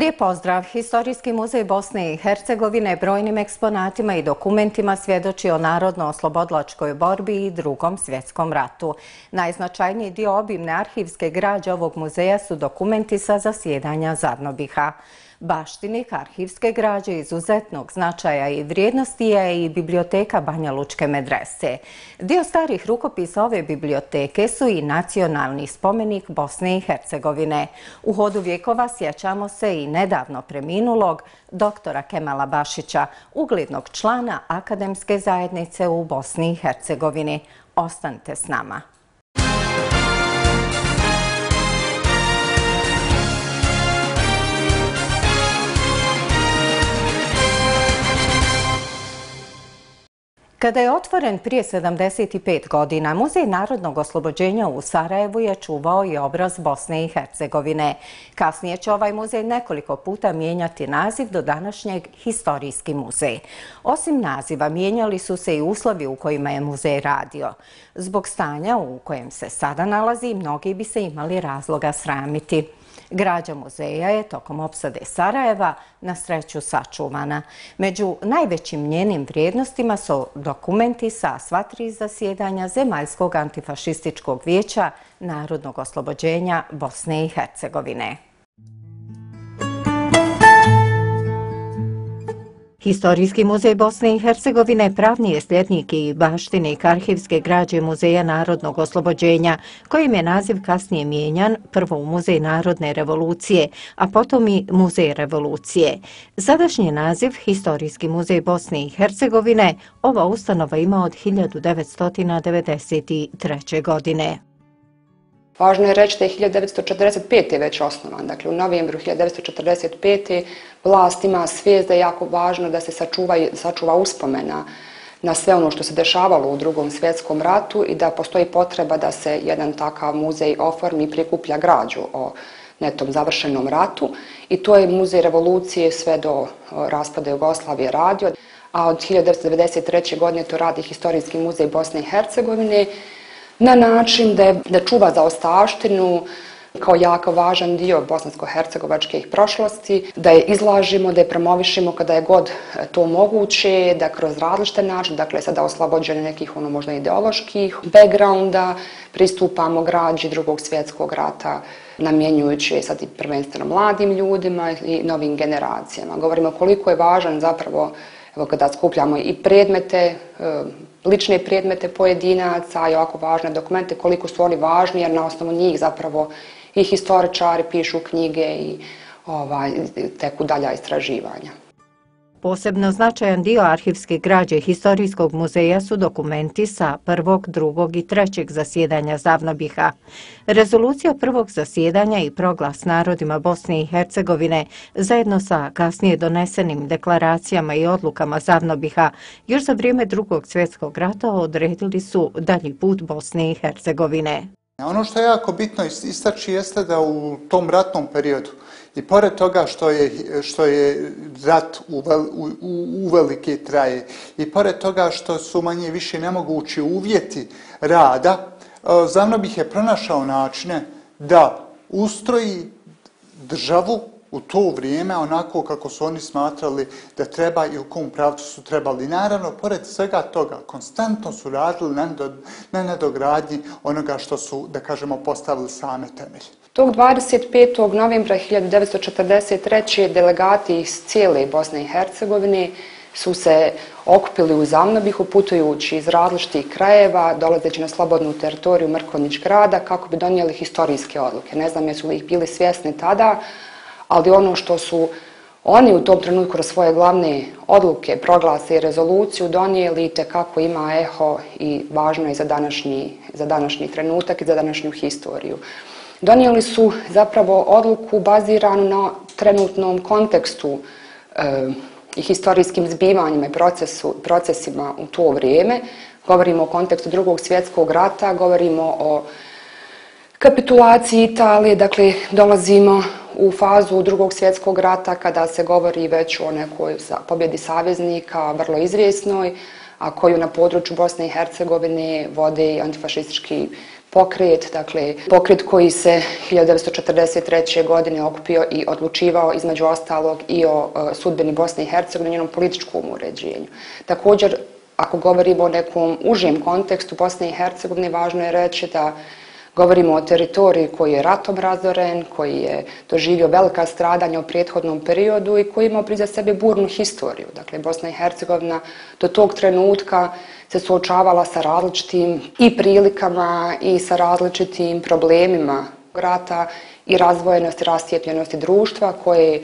Lijep pozdrav! Historijski muzej Bosne i Hercegovine brojnim eksponatima i dokumentima svjedoči o narodno-oslobodlačkoj borbi i drugom svjetskom ratu. Najznačajniji dio obimne arhivske građe ovog muzeja su dokumenti sa zasjedanja Zadnobiha. Baštinik arhivske građe izuzetnog značaja i vrijednosti je i biblioteka Banja Lučke medrese. Dio starih rukopisa ove biblioteke su i nacionalni spomenik Bosne i Hercegovine. U hodu vjekova sjećamo se i nedavno preminulog doktora Kemala Bašića, uglednog člana Akademske zajednice u Bosni i Hercegovini. Ostanite s nama. Kada je otvoren prije 75 godina, Muzej narodnog oslobođenja u Sarajevu je čuvao i obraz Bosne i Hercegovine. Kasnije će ovaj muzej nekoliko puta mijenjati naziv do današnjeg Historijski muzej. Osim naziva, mijenjali su se i uslovi u kojima je muzej radio. Zbog stanja u kojem se sada nalazi, mnogi bi se imali razloga sramiti. Građa muzeja je tokom opsade Sarajeva na sreću sačuvana. Među najvećim njenim vrijednostima su dokumenti sa sva tri zasjedanja Zemaljskog antifašističkog vijeća Narodnog oslobođenja Bosne i Hercegovine. Historijski muzej Bosne i Hercegovine pravni je sljednik i baštinik arhivske građe Muzeja narodnog oslobođenja, kojim je naziv kasnije mijenjan prvo u Muzej narodne revolucije, a potom i Muzej revolucije. Sadašnji naziv Historijski muzej Bosne i Hercegovine ova ustanova ima od 1993. godine. Važno je reći da je 1945. već osnovan. Dakle, u novembru 1945 vlast ima svijest da je jako važno da se sačuva, sačuva uspomena na sve ono što se dešavalo u drugom svjetskom ratu i da postoji potreba da se jedan takav muzej oformi i prikuplja građu o netom završenom ratu. I to je muzej revolucije sve do raspada Jugoslavije radio. A od 1993. godine to radi Historijski muzej Bosne i Hercegovine na način da, je, da čuva zaostastinu kao jako važan dio bosansko-hercegovačke prošlosti, da je izlažimo, da je promovišimo kada je god e, to moguće, da kroz različite načine, dakle sada oslobođenje nekih ono možda ideoloških backgrounda, pristupamo građi drugog svjetskog rata, namjenjujući sad i prvenstveno mladim ljudima i novim generacijama. Govorimo koliko je važan zapravo evo kada skupljamo i predmete, e, lične predmete pojedinaca i ovako važne dokumente, koliko su oni važni, jer na osnovu njih zapravo i historičari pišu knjige i ovaj, teku dalja istraživanja. Posebno značajan dio arhivske građe Historijskog muzeja su dokumenti sa prvog, drugog i trećeg zasjedanja Zavnobiha. Rezolucija prvog zasjedanja i proglas narodima Bosne i Hercegovine zajedno sa kasnije donesenim deklaracijama i odlukama Zavnobiha još za vrijeme drugog svjetskog rata odredili su dalji put Bosne i Hercegovine. Ono što je jako bitno istači jeste da u tom ratnom periodu I pored toga što je, što je rat u, u, u, velike traje i pored toga što su manje više nemogući uvjeti rada, e, Zavno bih je pronašao načine da ustroji državu u to vrijeme onako kako su oni smatrali da treba i u kom pravcu su trebali. Naravno, pored svega toga, konstantno su radili na nadogradnji onoga što su, da kažemo, postavili same temelje. Tog 25. novembra 1943. delegati iz cijele Bosne i Hercegovine su se okupili u Zamnobihu putujući iz različitih krajeva, dolazeći na slobodnu teritoriju Mrkonjić grada kako bi donijeli historijske odluke. Ne znam jesu li ih bili svjesni tada, ali ono što su oni u tom trenutku kroz svoje glavne odluke, proglase i rezoluciju donijeli te kako ima eho i važno je za današnji, za današnji trenutak i za današnju historiju. Donijeli su zapravo odluku baziranu na trenutnom kontekstu e, i historijskim zbivanjima i procesu, procesima u to vrijeme. Govorimo o kontekstu drugog svjetskog rata, govorimo o kapitulaciji Italije, dakle dolazimo u fazu drugog svjetskog rata kada se govori već o nekoj pobjedi saveznika, vrlo izvjesnoj, a koju na području Bosne i Hercegovine vode antifašistički pokret, dakle pokret koji se 1943. godine okupio i odlučivao između ostalog i o e, sudbini Bosne i Hercegovine, njenom političkom uređenju. Također, ako govorimo o nekom užem kontekstu Bosne i Hercegovine, važno je reći da Govorimo o teritoriji koji je ratom razoren, koji je doživio velika stradanja u prethodnom periodu i koji ima priza sebe burnu historiju. Dakle, Bosna i Hercegovina do tog trenutka se suočavala sa različitim i prilikama i sa različitim problemima rata i razvojenosti, rastijepljenosti društva koje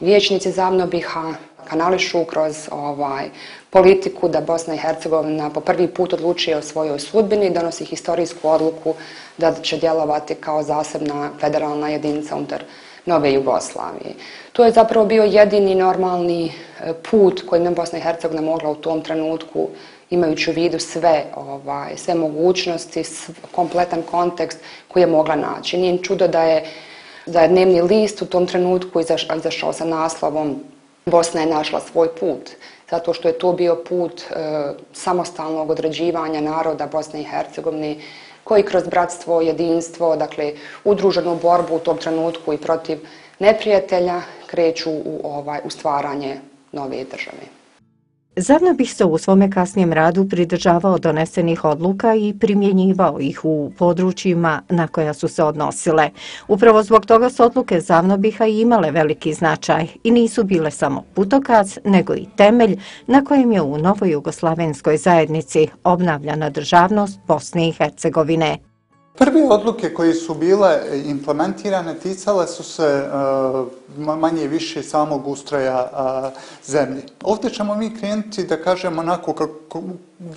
vječnici Zavnobiha kanališu kroz ovaj politiku da Bosna i Hercegovina po prvi put odlučuje o svojoj sudbini i donosi historijsku odluku da će djelovati kao zasebna federalna jedinica unutar nove Jugoslavije. To je zapravo bio jedini normalni e, put kojim je Bosna i Hercegovina mogla u tom trenutku imajući u vidu sve, ovaj, sve mogućnosti, kompletan kontekst koji je mogla naći. Nije čudo da je, da je dnevni list u tom trenutku izašao sa naslovom Bosna je našla svoj put, zato što je to bio put e, samostalnog određivanja naroda Bosne i Hercegovine, koji kroz bratstvo, jedinstvo, dakle, udruženu borbu u tom trenutku i protiv neprijatelja kreću u, ovaj, u stvaranje nove države. Zadno bih se u svome kasnijem radu pridržavao donesenih odluka i primjenjivao ih u područjima na koja su se odnosile. Upravo zbog toga su odluke Zavno biha imale veliki značaj i nisu bile samo putokaz, nego i temelj na kojem je u novoj jugoslavenskoj zajednici obnavljana državnost Bosne i Hercegovine. Prve odluke koje su bile implementirane ticale su se uh, manje i više samog ustroja uh, zemlje. Ovdje ćemo mi krenuti da kažemo onako kako,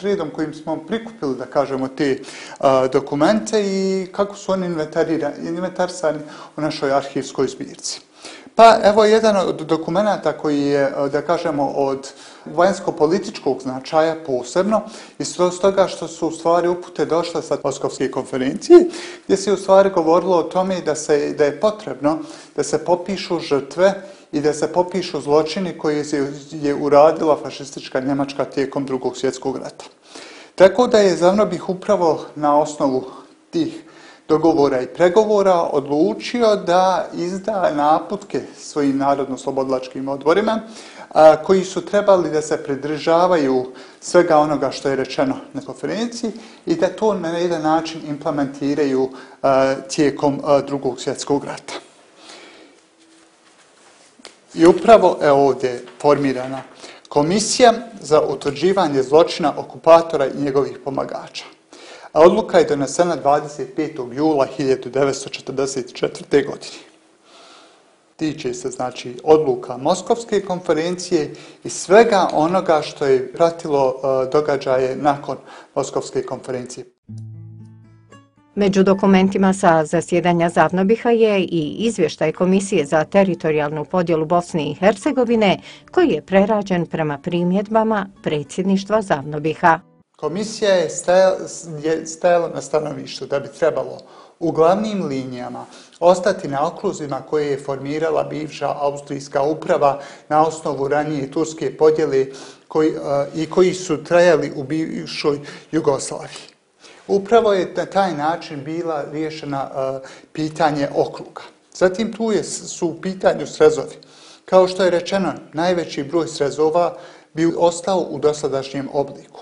redom kojim smo prikupili da kažemo te uh, dokumente i kako su oni inventarisani u našoj arhivskoj zbirci. Pa evo jedan od dokumenta koji je, da kažemo, od vanjsko-političkog značaja posebno, i s toga što su u stvari upute došle sa Moskovske konferencije, gdje se u stvari govorilo o tome da, se, da je potrebno da se popišu žrtve i da se popišu zločini koji je uradila fašistička Njemačka tijekom drugog svjetskog rata. Tako da je zavno bih upravo na osnovu tih dogovora i pregovora odlučio da izda naputke svojim narodno-slobodlačkim odborima koji su trebali da se pridržavaju svega onoga što je rečeno na konferenciji i da to na jedan način implementiraju tijekom drugog svjetskog rata. I upravo je ovdje formirana komisija za utvrđivanje zločina okupatora i njegovih pomagača a odluka je donesena 25. jula 1944. godine. Tiče se, znači, odluka Moskovske konferencije i svega onoga što je pratilo uh, događaje nakon Moskovske konferencije. Među dokumentima sa zasjedanja Zavnobiha je i izvještaj Komisije za teritorijalnu podjelu Bosne i Hercegovine, koji je prerađen prema primjedbama predsjedništva Zavnobiha. Komisija je stajala na stanovištu da bi trebalo u glavnim linijama ostati na okluzima koje je formirala bivša austrijska uprava na osnovu ranije turske podjele koji, uh, i koji su trajali u bivšoj Jugoslaviji. Upravo je na taj način bila riješena uh, pitanje okluga. Zatim tu je, su u pitanju srezovi. Kao što je rečeno, najveći broj srezova bi ostao u dosadašnjem obliku.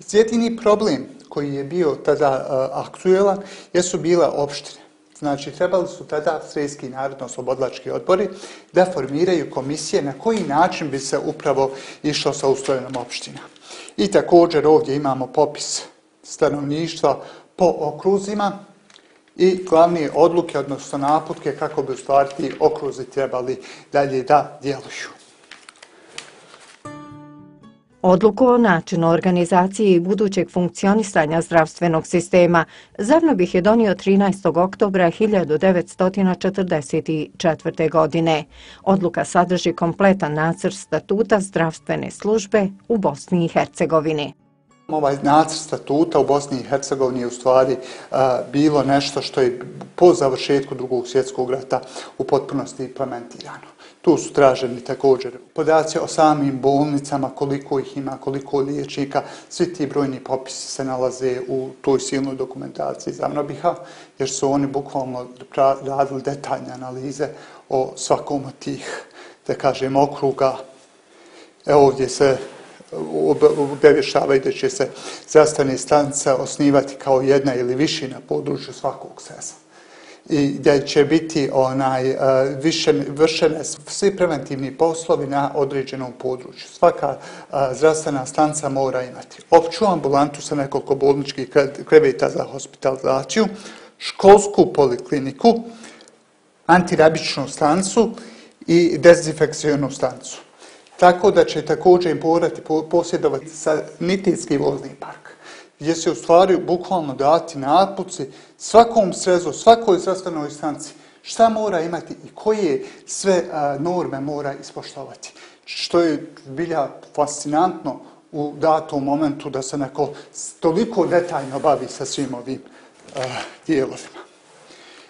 Sjetini problem koji je bio tada aktuelan jesu bila opštine. Znači, trebali su tada Sredski narodno-slobodlački odbori da formiraju komisije na koji način bi se upravo išlo sa ustrojenom opština. I također ovdje imamo popis stanovništva po okruzima i glavne odluke, odnosno naputke kako bi u stvari ti okruzi trebali dalje da djeluju. Odluku o načinu organizacije i budućeg funkcionisanja zdravstvenog sistema Zavno bih je donio 13. oktobra 1944. godine. Odluka sadrži kompletan nacrt statuta zdravstvene službe u Bosni i Hercegovini. Ovaj nacrt statuta u Bosni i Hercegovini je u stvari bilo nešto što je po završetku drugog svjetskog rata u potpunosti implementirano. Tu su traženi također podaci o samim bolnicama, koliko ih ima, koliko liječnika. Svi ti brojni popisi se nalaze u toj silnoj dokumentaciji Zavnobiha, jer su oni bukvalno radili detaljne analize o svakom od tih, da kažem, okruga. Evo ovdje se obevješava i da će se zdravstvene stanice osnivati kao jedna ili više na području svakog sesa i gdje će biti onaj e, više vršene svi preventivni poslovi na određenom području. Svaka e, zdravstvena stanca mora imati opću ambulantu sa nekoliko bolničkih kreveta za hospitalizaciju, školsku polikliniku, antirabičnu stancu i dezinfekcijonu stancu. Tako da će također im morati posjedovati sanitetski vozni park gdje se u stvari bukvalno dati naputci svakom srezu, svakoj zdravstvenoj stanci, šta mora imati i koje sve norme mora ispoštovati. Što je bilja fascinantno u datom momentu da se neko toliko detaljno bavi sa svim ovim dijelovima.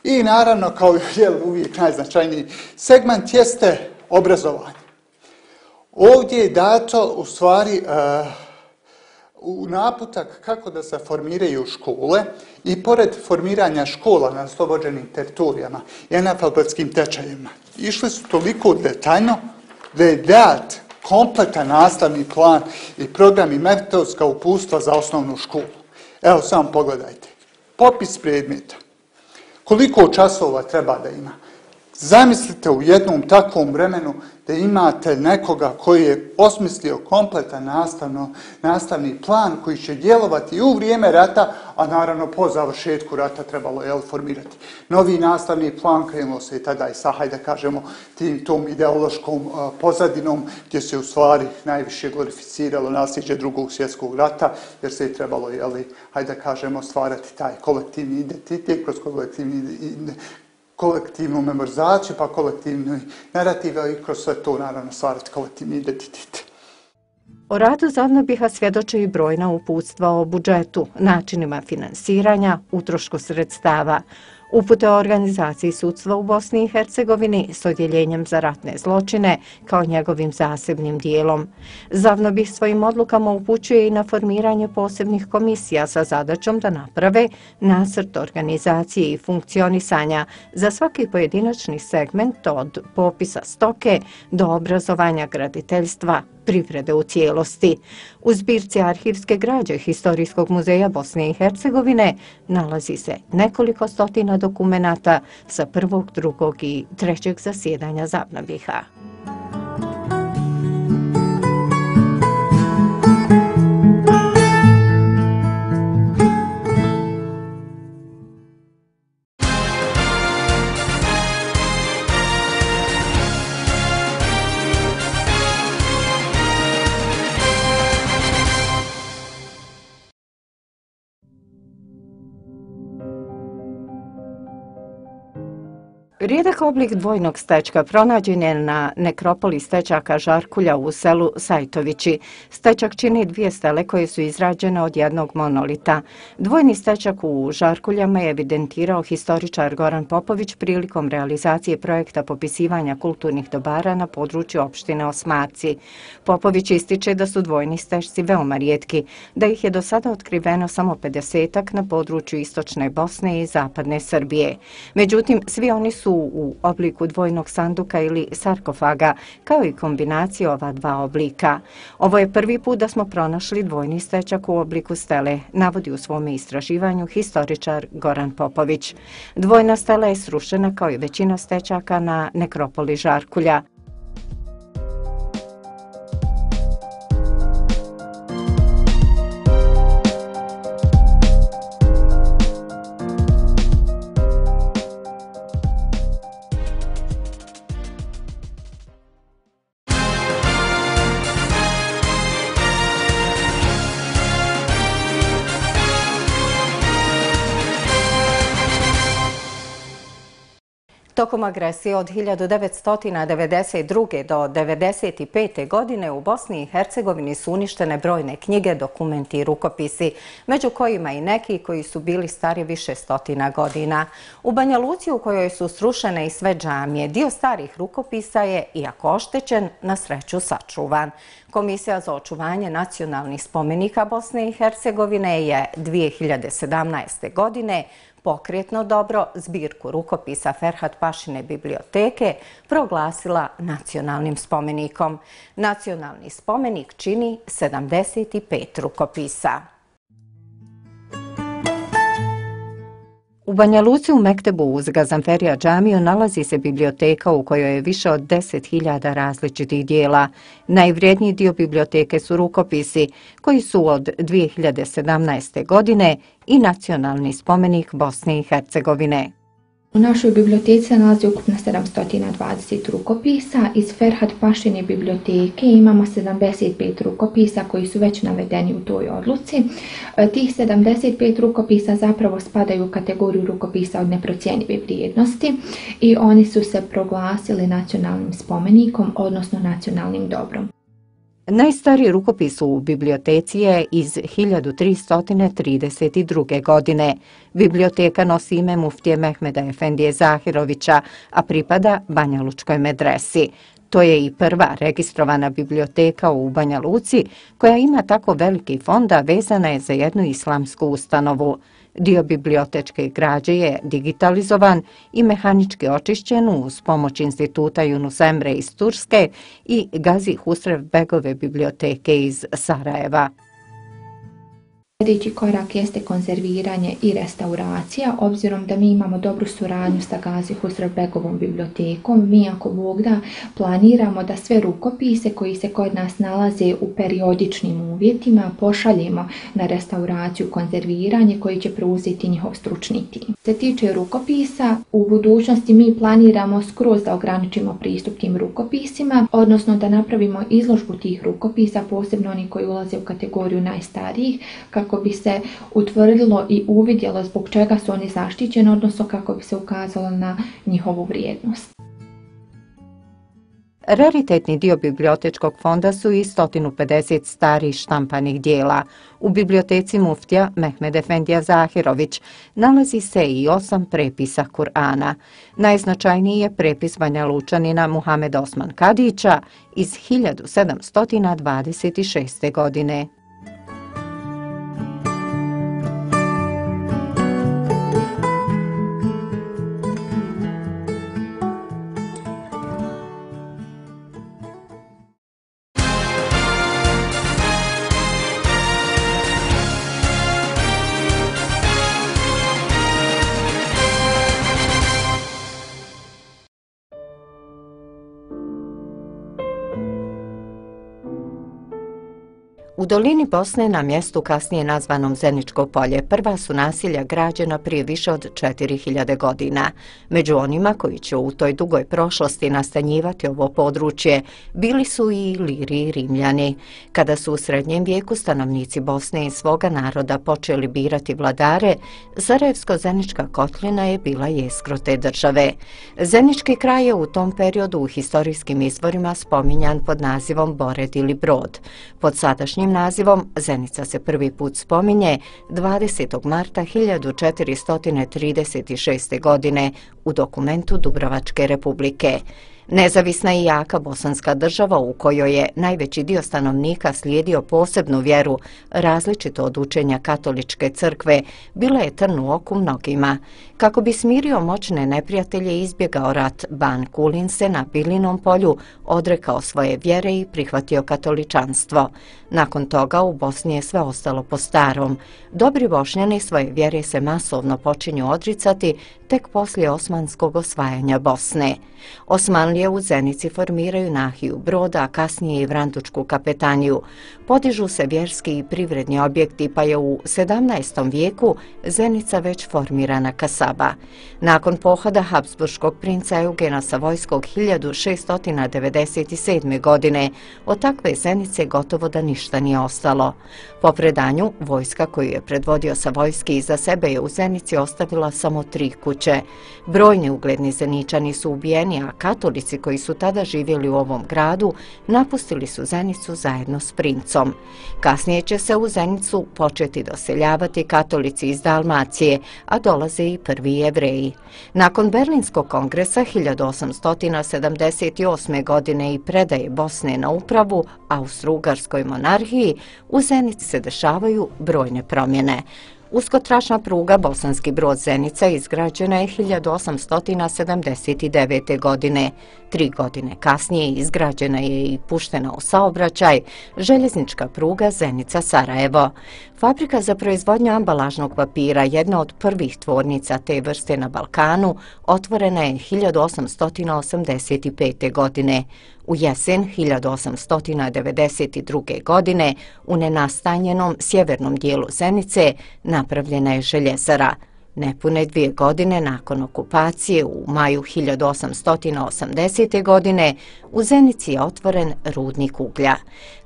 I naravno, kao je uvijek najznačajniji segment, jeste obrazovanje. Ovdje je dato u stvari u naputak kako da se formiraju škole i pored formiranja škola na slobođenim teritorijama i analfabetskim tečajima, išli su toliko detaljno da je dat kompletan nastavni plan i program i metodska upustva za osnovnu školu. Evo, samo pogledajte. Popis predmeta. Koliko časova treba da ima? Zamislite u jednom takvom vremenu da imate nekoga koji je osmislio kompletan nastavno, nastavni plan koji će djelovati u vrijeme rata, a naravno po završetku rata trebalo je formirati. Novi nastavni plan krenulo se i tada i sahaj da kažemo, tim, tom ideološkom pozadinom gdje se u stvari najviše glorificiralo nasljeđe drugog svjetskog rata, jer se je trebalo, jeli, hajde kažemo, stvarati taj kolektivni identitet kroz kolektivni kolektivnu memorizaciju, pa kolektivnu narative i kroz sve to naravno stvarati kolektivni identitet. O radu Zavnobiha svjedoče i brojna uputstva o budžetu, načinima finansiranja, utrošku sredstava, upute o organizaciji sudstva u Bosni i Hercegovini s odjeljenjem za ratne zločine kao njegovim zasebnim dijelom. Zavno bih svojim odlukama upućuje i na formiranje posebnih komisija sa zadačom da naprave nasrt organizacije i funkcionisanja za svaki pojedinačni segment od popisa stoke do obrazovanja graditeljstva, privrede u cijelosti. U zbirci arhivske građe Historijskog muzeja Bosne i Hercegovine nalazi se nekoliko stotina dokumentata sa prvog, drugog i trećeg zasjedanja Zavnabiha. Rijedak oblik dvojnog stečka pronađen je na nekropoli stečaka Žarkulja u selu Sajtovići. Stečak čini dvije stele koje su izrađene od jednog monolita. Dvojni stečak u Žarkuljama je evidentirao historičar Goran Popović prilikom realizacije projekta popisivanja kulturnih dobara na području opštine Osmaci. Popović ističe da su dvojni stečci veoma rijetki, da ih je do sada otkriveno samo 50-ak na području Istočne Bosne i Zapadne Srbije. Međutim, svi oni su u obliku dvojnog sanduka ili sarkofaga, kao i kombinacije ova dva oblika. Ovo je prvi put da smo pronašli dvojni stečak u obliku stele, navodi u svome istraživanju historičar Goran Popović. Dvojna stela je srušena kao i većina stečaka na nekropoli Žarkulja. Tokom agresije od 1992. do 1995. godine u Bosni i Hercegovini su uništene brojne knjige, dokumenti i rukopisi, među kojima i neki koji su bili stari više stotina godina. U Banja Luci u kojoj su srušene i sve džamije, dio starih rukopisa je, iako oštećen, na sreću sačuvan. Komisija za očuvanje nacionalnih spomenika Bosne i Hercegovine je 2017. godine pokretno dobro zbirku rukopisa Ferhat Pašine biblioteke proglasila nacionalnim spomenikom. Nacionalni spomenik čini 75 rukopisa. U Banja Luci u Mektebu uz Gazanferija džamiju nalazi se biblioteka u kojoj je više od 10.000 različitih dijela. Najvrijedniji dio biblioteke su rukopisi koji su od 2017. godine i nacionalni spomenik Bosne i Hercegovine. U našoj biblioteci se nalazi ukupno 720 rukopisa. Iz Ferhat Pašine biblioteke imamo 75 rukopisa koji su već navedeni u toj odluci. Tih 75 rukopisa zapravo spadaju u kategoriju rukopisa od neprocijenjive vrijednosti i oni su se proglasili nacionalnim spomenikom, odnosno nacionalnim dobrom. Najstariji rukopis u biblioteci je iz 1332. godine. Biblioteka nosi ime muftije Mehmeda Efendije Zahirovića, a pripada Banja Lučkoj medresi. To je i prva registrovana biblioteka u Banja Luci koja ima tako veliki fonda vezana je za jednu islamsku ustanovu. Dio bibliotečke građe je digitalizovan i mehanički očišćen uz pomoć instituta Yunus Emre iz Turske i Gazi Husrev Begove biblioteke iz Sarajeva. Sljedeći korak jeste konzerviranje i restauracija, obzirom da mi imamo dobru suradnju sa Gazi Husravbegovom bibliotekom. Mi ako Bog da planiramo da sve rukopise koji se kod nas nalaze u periodičnim uvjetima pošaljemo na restauraciju, konzerviranje koji će preuzeti njihov stručni tim. Se tiče rukopisa, u budućnosti mi planiramo skroz da ograničimo pristup tim rukopisima, odnosno da napravimo izložbu tih rukopisa, posebno oni koji ulaze u kategoriju najstarijih, kako kako bi se utvrdilo i uvidjelo zbog čega su oni zaštićeni, odnosno kako bi se ukazalo na njihovu vrijednost. Raritetni dio bibliotečkog fonda su i 150 starih štampanih dijela. U biblioteci muftija Mehmed Efendija Zahirović nalazi se i osam prepisa Kur'ana. Najznačajniji je prepis Banja Lučanina Muhamed Osman Kadića iz 1726. godine. U dolini Bosne, na mjestu kasnije nazvanom Zeničko polje, prva su nasilja građena prije više od 4000 godina. Među onima koji će u toj dugoj prošlosti nastanjivati ovo područje, bili su i Liri i Rimljani. Kada su u srednjem vijeku stanovnici Bosne i svoga naroda počeli birati vladare, Zarevsko-Zenička kotlina je bila jeskro te države. Zenički kraj je u tom periodu u historijskim izvorima spominjan pod nazivom Bored ili Brod. Pod sadašnjim nazivom Zenica se prvi put spominje 20. marta 1436. godine u dokumentu Dubrovačke republike. Nezavisna i jaka bosanska država u kojoj je najveći dio stanovnika slijedio posebnu vjeru različito od učenja katoličke crkve, bila je trnu oku mnogima. Kako bi smirio moćne neprijatelje i izbjegao rat, Ban Kulin se na Bilinom polju odrekao svoje vjere i prihvatio katoličanstvo. Nakon toga u Bosni je sve ostalo po starom. Dobri bošnjani svoje vjere se masovno počinju odricati tek poslije osmanskog osvajanja Bosne. Osmanlije u Zenici formiraju Nahiju Broda, a kasnije i Vrantučku kapetaniju. Podižu se vjerski i privredni objekti, pa je u 17. vijeku Zenica već formirana kasaba. Nakon pohoda Habsburškog princa Eugena Savojskog 1697. godine, od takve Zenice gotovo da ništa nije ostalo. Po predanju, vojska koju je predvodio Savojski iza sebe je u Zenici ostavila samo tri kuće. Brojni ugledni Zeničani su ubijeni, a katolici koji su tada živjeli u ovom gradu napustili su Zenicu zajedno s princom. Kasnije će se u Zenicu početi doseljavati katolici iz Dalmacije, a dolaze i prvi jevreji. Nakon Berlinskog kongresa 1878. godine i predaje Bosne na upravu Austro-Ugarskoj monarhiji, u Zenici se dešavaju brojne promjene. Uskotračna pruga Bosanski brod Zenica izgrađena je 1879. godine. Tri godine kasnije izgrađena je i puštena u saobraćaj željeznička pruga Zenica-Sarajevo. Fabrika za proizvodnju ambalažnog papira, jedna od prvih tvornica te vrste na Balkanu, otvorena je 1885. godine. U jesen 1892. godine u nenastanjenom sjevernom dijelu Zenice napravljena je željezara. Nepune dvije godine nakon okupacije u maju 1880. godine u Zenici je otvoren rudnik uglja.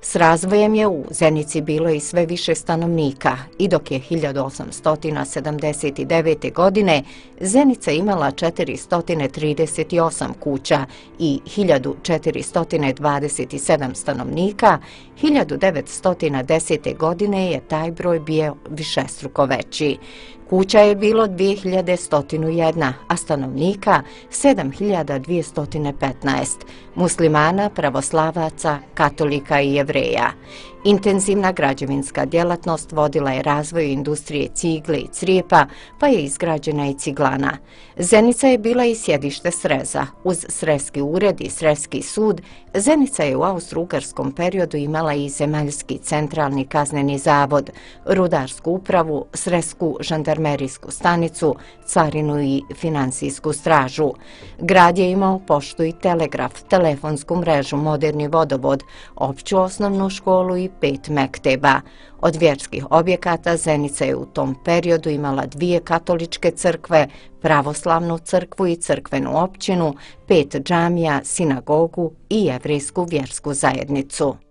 S razvojem je u Zenici bilo i sve više stanovnika i dok je 1879. godine Zenica imala 438 kuća i 1427 stanovnika, 1910. godine je taj broj bio višestruko veći. Kuća je bilo 2101, a stanovnika 7215, muslimana, pravoslavaca, katolika i jevreja. Intenzivna građevinska djelatnost vodila je razvoj industrije cigle i crijepa, pa je izgrađena i ciglana. Zenica je bila i sjedište Sreza. Uz Sreski ured i Sreski sud, Zenica je u austro-ugarskom periodu imala i Zemaljski centralni kazneni zavod, Rudarsku upravu, Sresku žandarmerijsku stanicu, carinu i finansijsku stražu. Grad je imao poštu i telegraf, telefonsku mrežu, moderni vodovod, opću osnovnu školu i pet mekteba. Od vjerskih objekata Zenica je u tom periodu imala dvije katoličke crkve, pravoslavnu crkvu i crkvenu općinu, pet džamija, sinagogu i jevrijsku vjersku zajednicu.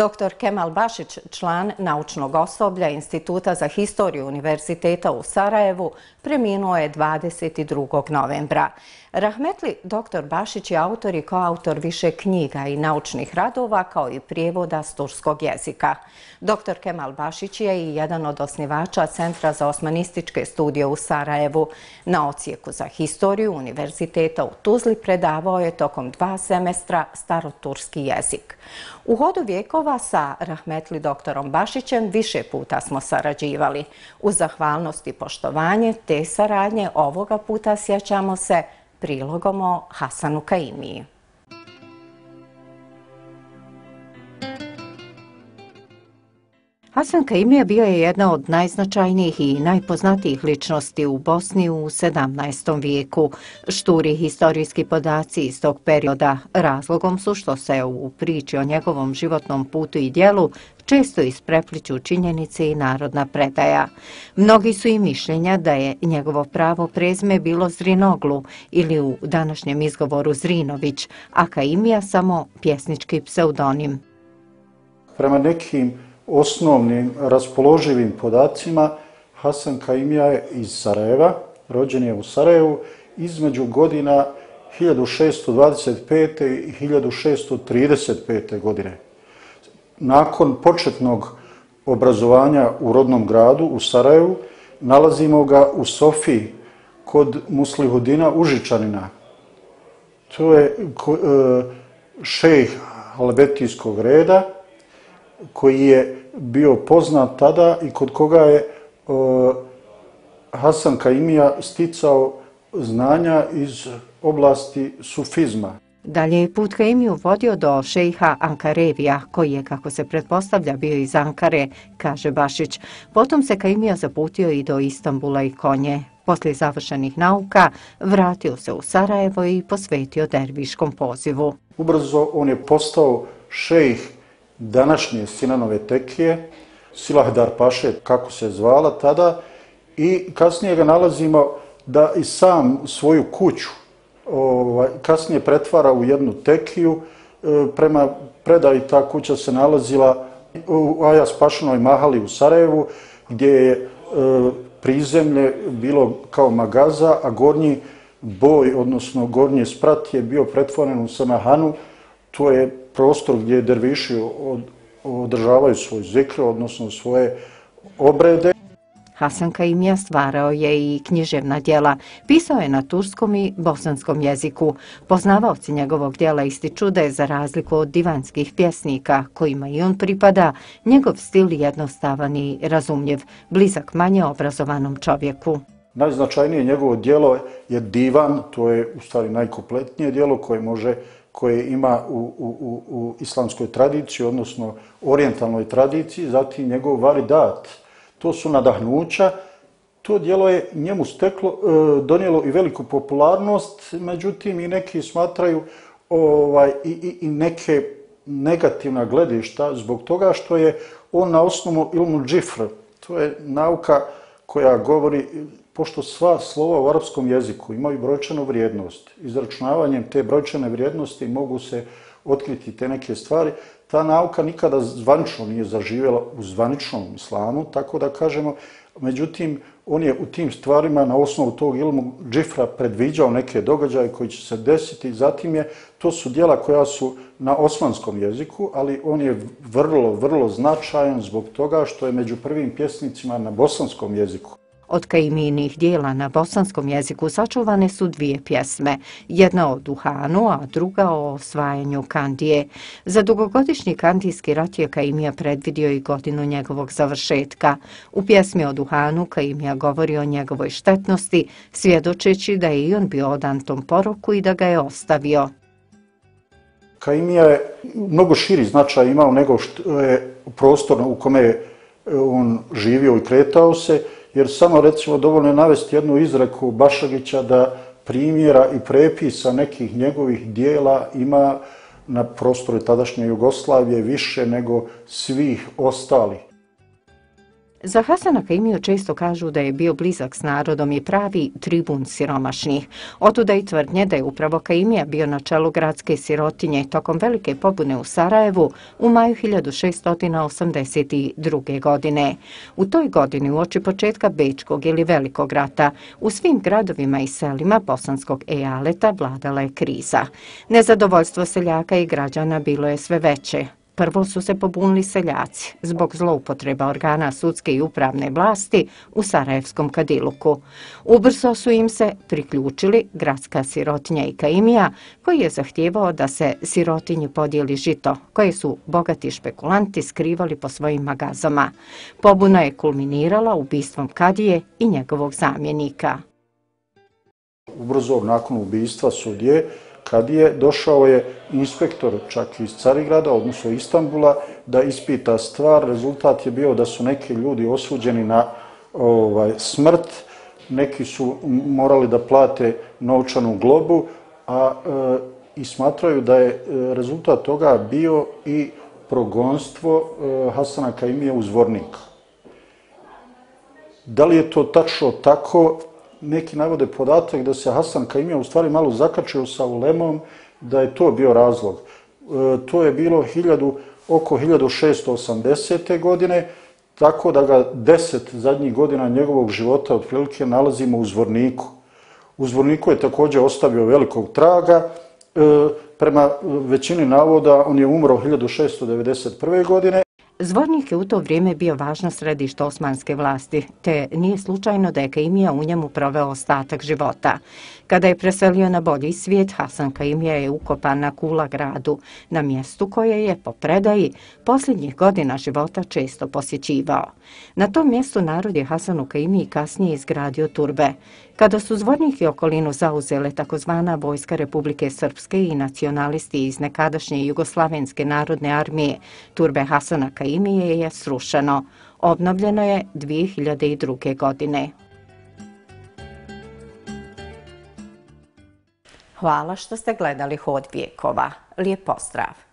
Dr. Kemal Bašić, član naučnog osoblja Instituta za historiju Univerziteta u Sarajevu, preminuo je 22. novembra. Rahmetli dr. Bašić je autor i koautor više knjiga i naučnih radova kao i prijevoda s turskog jezika. Dr. Kemal Bašić je i jedan od osnivača Centra za osmanističke studije u Sarajevu. Na ocijeku za historiju Univerziteta u Tuzli predavao je tokom dva semestra staroturski jezik. U hodu vijekova sa Rahmetli doktorom Bašićem više puta smo sarađivali. U zahvalnost i poštovanje te saradnje ovoga puta sjećamo se prilogom o Hasanu Kaimiji. Hasan Kaimija bio je jedna od najznačajnijih i najpoznatijih ličnosti u Bosni u 17. vijeku. Šturi historijski podaci iz tog perioda razlogom su što se u priči o njegovom životnom putu i dijelu često isprepliću činjenice i narodna predaja. Mnogi su i mišljenja da je njegovo pravo prezme bilo Zrinoglu ili u današnjem izgovoru Zrinović, a Kaimija samo pjesnički pseudonim. Prema nekim osnovnim raspoloživim podacima, Hasan Kaimija je iz Sarajeva, rođen je u Sarajevu, između godina 1625. i 1635. godine. Nakon početnog obrazovanja u rodnom gradu u Sarajevu, nalazimo ga u Sofiji kod Muslihudina Užičanina. To je e, šejh Albetijskog reda, koji je bio poznat tada i kod koga je Hasan Kaimija sticao znanja iz oblasti sufizma. Dalje je put Kaimiju vodio do šejha Ankarevija, koji je, kako se pretpostavlja, bio iz Ankare, kaže Bašić. Potom se Kaimija zaputio i do Istambula i Konje. Poslije završenih nauka vratio se u Sarajevo i posvetio derviškom pozivu. Ubrzo on je postao šejh današnje Sinanove tekije, Silahdar Paše, kako se zvala tada, i kasnije ga nalazimo da i sam svoju kuću ovaj, kasnije pretvara u jednu tekiju. E, prema predaji ta kuća se nalazila u Ajas Pašanoj Mahali u Sarajevu, gdje je e, prizemlje bilo kao magaza, a gornji boj, odnosno gornji sprat je bio pretvoren u Samahanu. To je prostor gdje derviši održavaju svoj zikr, odnosno svoje obrede. Hasan Kaimija stvarao je i književna djela. Pisao je na turskom i bosanskom jeziku. Poznavaoci njegovog djela ističu da je za razliku od divanskih pjesnika, kojima i on pripada, njegov stil jednostavan i razumljiv, blizak manje obrazovanom čovjeku. Najznačajnije njegovo djelo je divan, to je u stvari najkompletnije djelo koje može koje ima u, u, u, u islamskoj tradiciji, odnosno orientalnoj tradiciji, zatim njegov varidat, to su nadahnuća, to djelo je njemu steklo, e, donijelo i veliku popularnost, međutim i neki smatraju ovaj, i, i, i neke negativna gledišta zbog toga što je on na osnovu ilmu džifr, to je nauka koja govori, pošto sva slova u arapskom jeziku imaju brojčanu vrijednost, izračunavanjem te brojčane vrijednosti mogu se otkriti te neke stvari, ta nauka nikada zvanično nije zaživjela u zvaničnom islamu, tako da kažemo, međutim, on je u tim stvarima na osnovu tog ilmu džifra predviđao neke događaje koji će se desiti, zatim je, to su dijela koja su na osmanskom jeziku, ali on je vrlo, vrlo značajan zbog toga što je među prvim pjesnicima na bosanskom jeziku. Od kajminih dijela na bosanskom jeziku sačuvane su dvije pjesme, jedna o Duhanu, a druga o osvajanju Kandije. Za dugogodišnji kandijski rat je Kajimija predvidio i godinu njegovog završetka. U pjesmi o Duhanu Kajimija govori o njegovoj štetnosti, svjedočeći da je i on bio odan tom poroku i da ga je ostavio. Kaimija je mnogo širi značaj imao nego što je prostor u kome je on živio i kretao se, jer samo recimo dovoljno je navesti jednu izreku Bašagića da primjera i prepisa nekih njegovih dijela ima na prostoru tadašnje Jugoslavije više nego svih ostalih. Za Hasana Kaimiju često kažu da je bio blizak s narodom i pravi tribun siromašnih. Otuda i tvrdnje da je upravo Kaimija bio na čelu gradske sirotinje tokom velike pobune u Sarajevu u maju 1682. godine. U toj godini u oči početka Bečkog ili Velikog rata u svim gradovima i selima bosanskog ealeta vladala je kriza. Nezadovoljstvo seljaka i građana bilo je sve veće. Prvo su se pobunili seljaci zbog zloupotreba organa sudske i upravne vlasti u Sarajevskom kadiluku. Ubrzo su im se priključili gradska sirotinja i kaimija koji je zahtjevao da se sirotinji podijeli žito koje su bogati špekulanti skrivali po svojim magazama. Pobuna je kulminirala ubistvom Kadije i njegovog zamjenika. Ubrzo nakon ubistva sudje kad je došao je inspektor čak iz Carigrada, odnosno Istambula, da ispita stvar. Rezultat je bio da su neki ljudi osuđeni na ovaj, smrt, neki su morali da plate novčanu globu, a e, i smatraju da je e, rezultat toga bio i progonstvo e, Hasana Kaimija u zvornika. Da li je to tačno tako, neki navode podatak da se Hasan Kaimija u stvari malo zakačio sa ulemom, da je to bio razlog. E, to je bilo 1000, oko 1680. godine, tako da ga deset zadnjih godina njegovog života otprilike nalazimo u zvorniku. U zvorniku je također ostavio velikog traga. E, prema većini navoda on je umro 1691. godine. Zvornik je u to vrijeme bio važno središte osmanske vlasti, te nije slučajno da je Kaimija u njemu proveo ostatak života. Kada je preselio na bolji svijet, Hasan Kaimija je ukopan na Kula gradu, na mjestu koje je po predaji posljednjih godina života često posjećivao. Na tom mjestu narod je Hasanu Kaimiji kasnije izgradio turbe. Kada su zvornik i okolinu zauzele takozvana Vojska Republike Srpske i nacionalisti iz nekadašnje Jugoslavenske narodne armije, turbe Hasana Kaimije je srušeno. Obnovljeno je 2002. godine. Hvala što ste gledali Hod vijekova. Lijep pozdrav!